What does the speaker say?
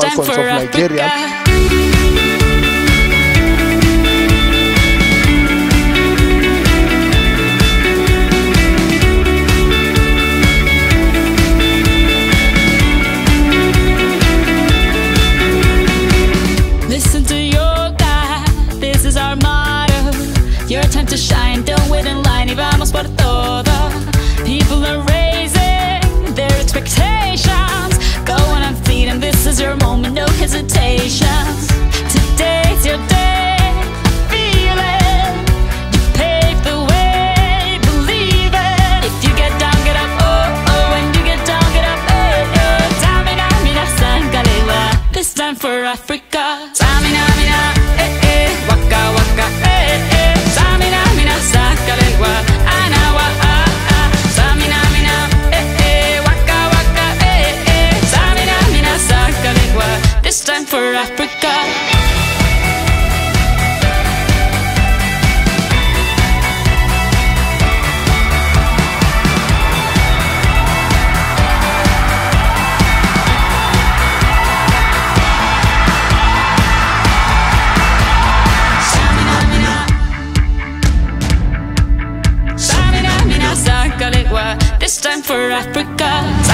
And the Super this time Falcons of Nigeria. Africa. Listen to your God, this is our motto. Your time to shine, Africa. Tamina, mina, eh eh. Waka waka, eh eh. Tamina, mina, sangalewa. Anawa, ah ah. Tamina, mina, eh eh. Waka waka, eh eh. Tamina, mina, sangalewa. This time for Africa. Sakalewa. This time for Africa.